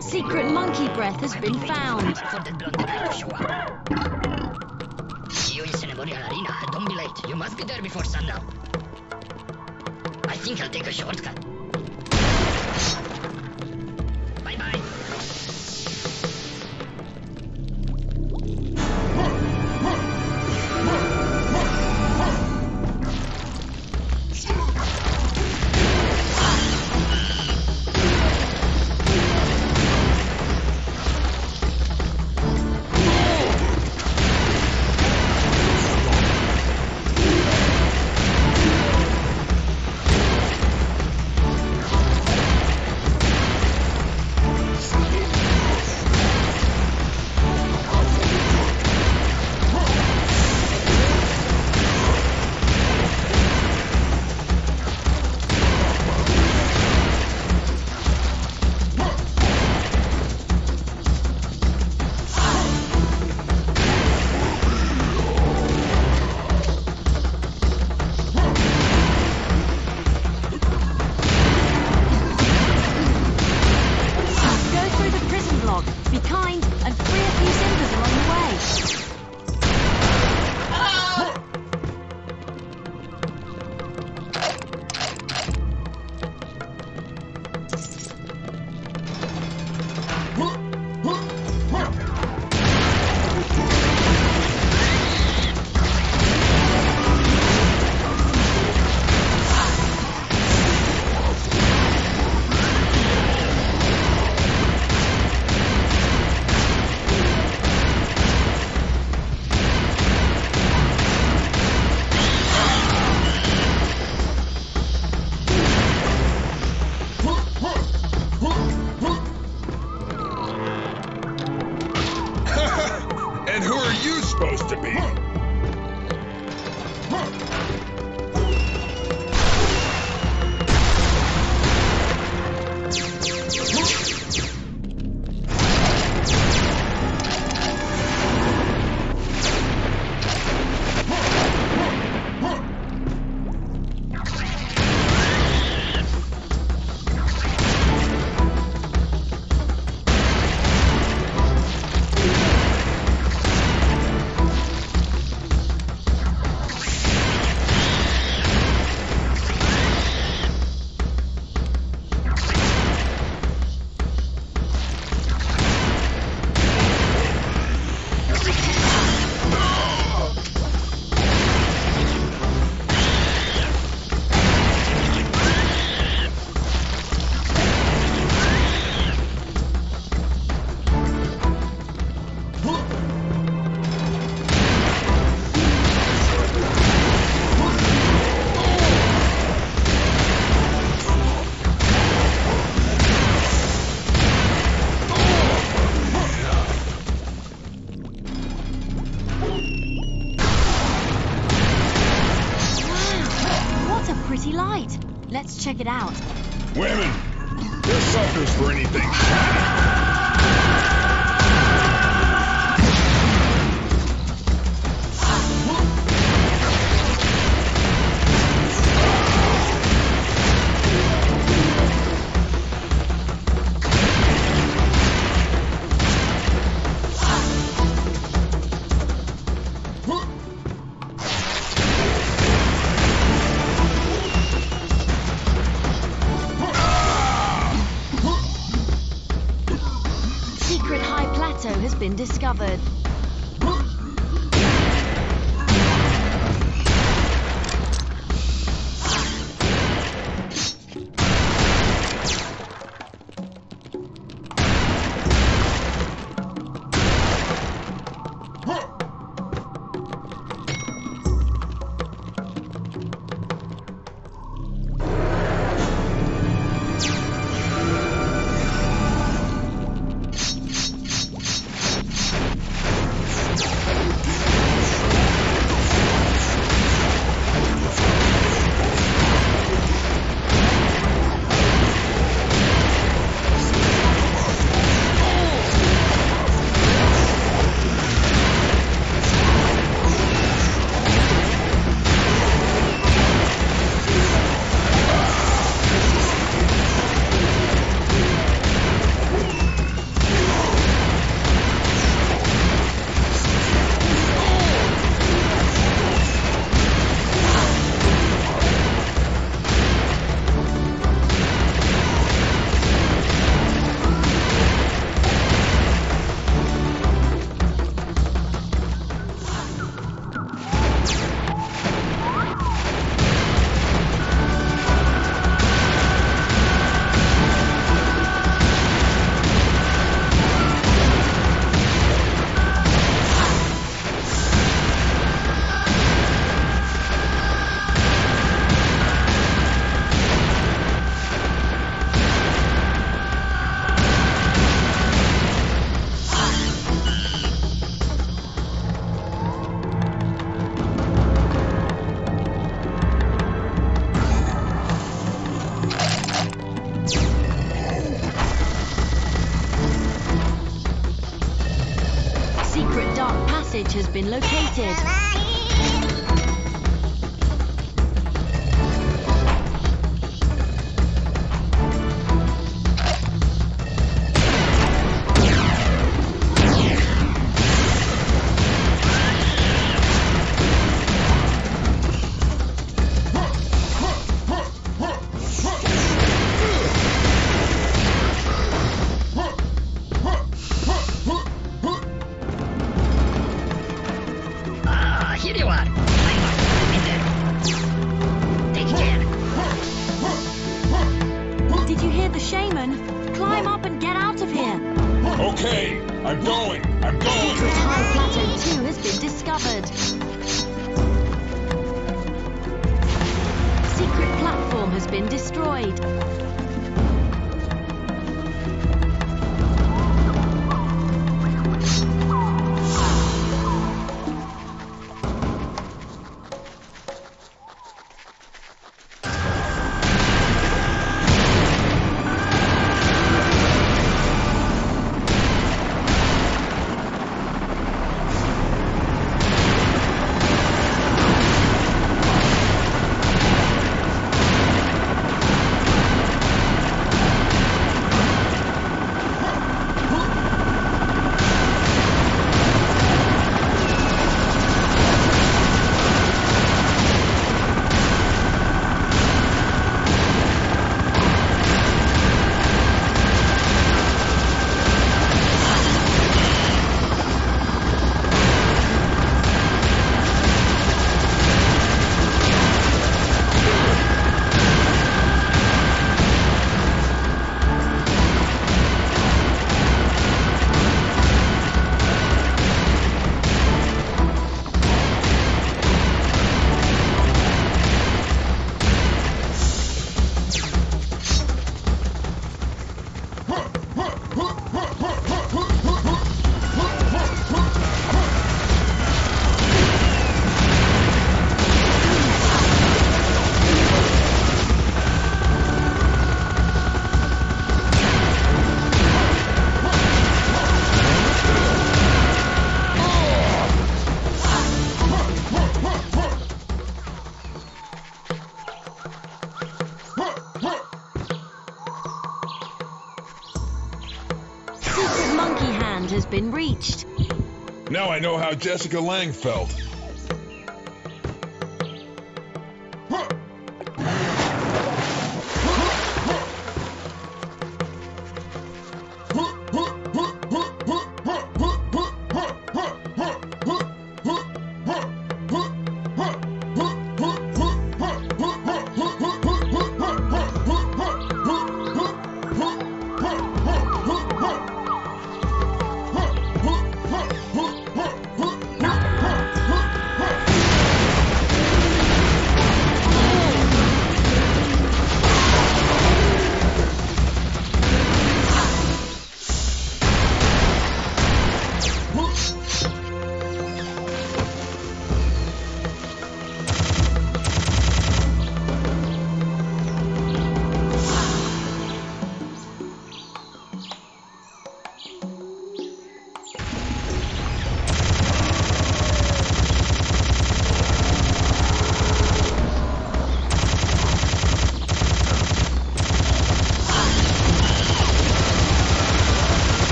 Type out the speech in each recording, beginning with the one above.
Secret monkey breath has been found. Don't be late. You must be there before sundown. I think I'll take a shortcut. Light. Let's check it out. Women, they're suckers for anything shiny. I'm going. I'm going. High Plateau 2 has been discovered. Secret platform has been destroyed. I know how Jessica Lange felt.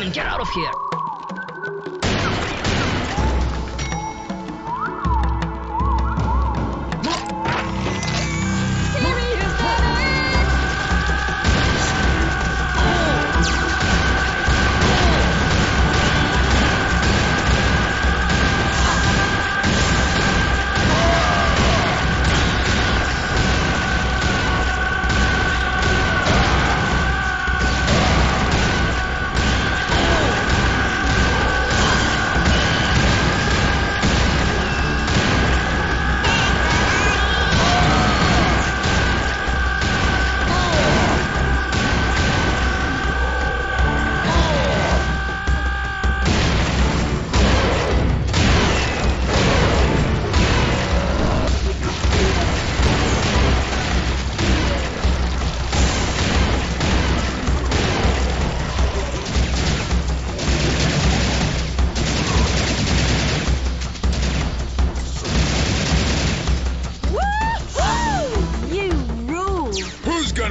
And get out of here.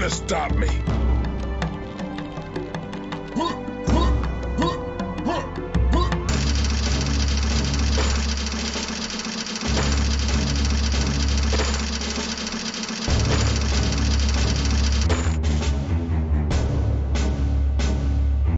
Gonna stop me.